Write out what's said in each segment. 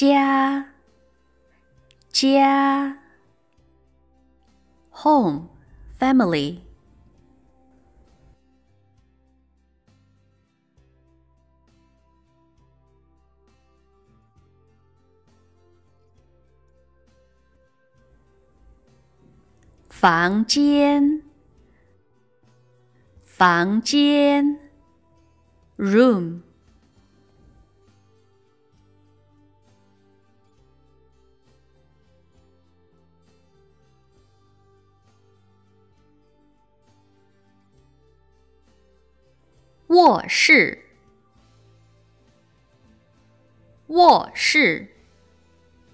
家，家。home family。房间，房间，room。卧室，卧室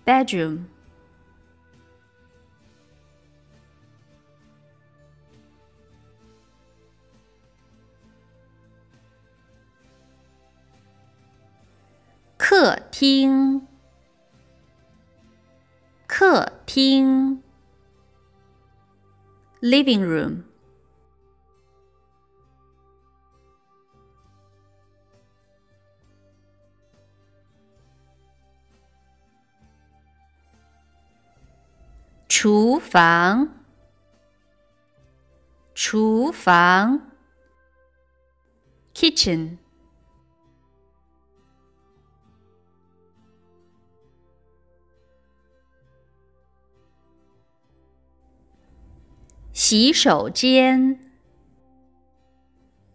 ，bedroom。客厅，客厅，living room。厨房，厨房，kitchen。洗手间，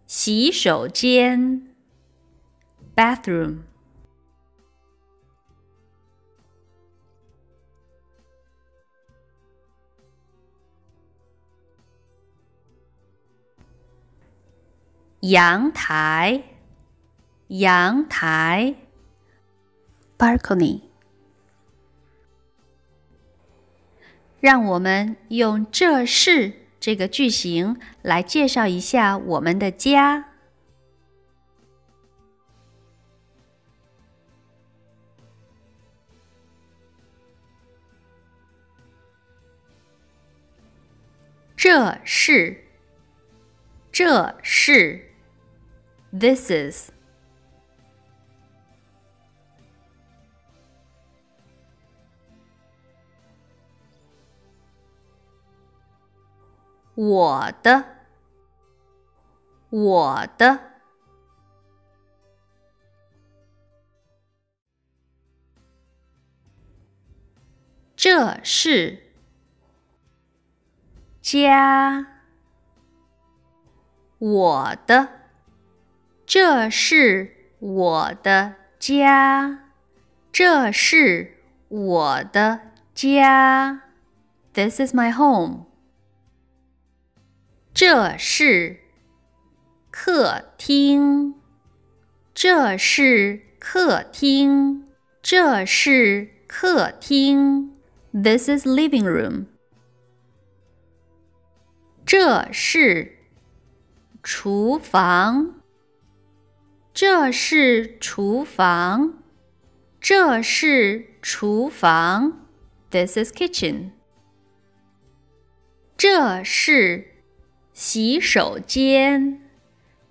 洗手间，bathroom。阳台，阳台，balcony。让我们用“这是”这个句型来介绍一下我们的家。这是，这是。This is 我的，我的，这是家，我的。这是我的家，这是我的家。This is my home。这是客厅，这是客厅，这是客厅。This is living room。这是厨房。这是厨房，这是厨房。This is kitchen。这是洗手间，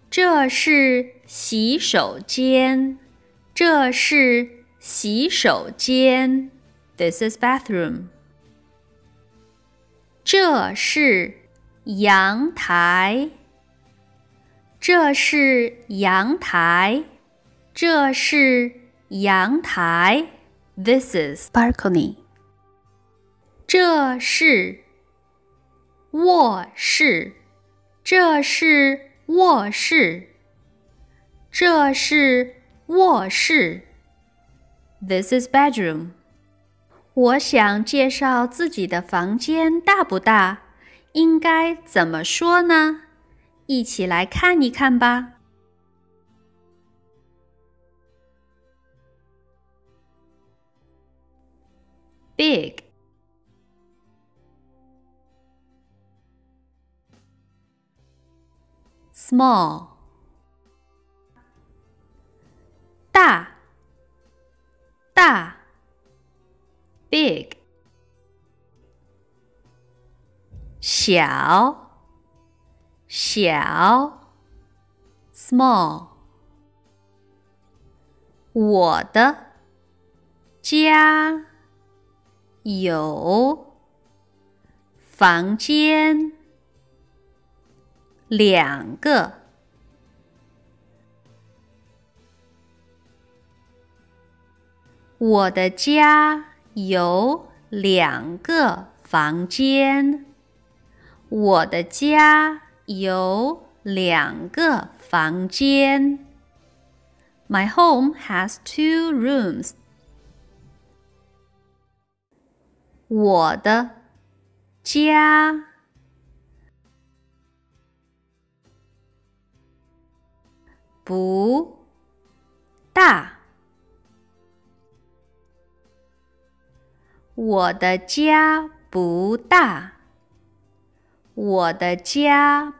这是洗手间，这是洗手间。This is bathroom。这是阳台。这是阳台，这是阳台。This is balcony。这是卧室，这是卧室，这是卧室。This is bedroom。我想介绍自己的房间大不大？应该怎么说呢？一起来看一看吧。Big, small, 大，大，big，小。小，small。我的，家有房间两个。我的家有两个房间。我的家有两个房间。My home has two rooms. 我的家不大。我的家不大。我的家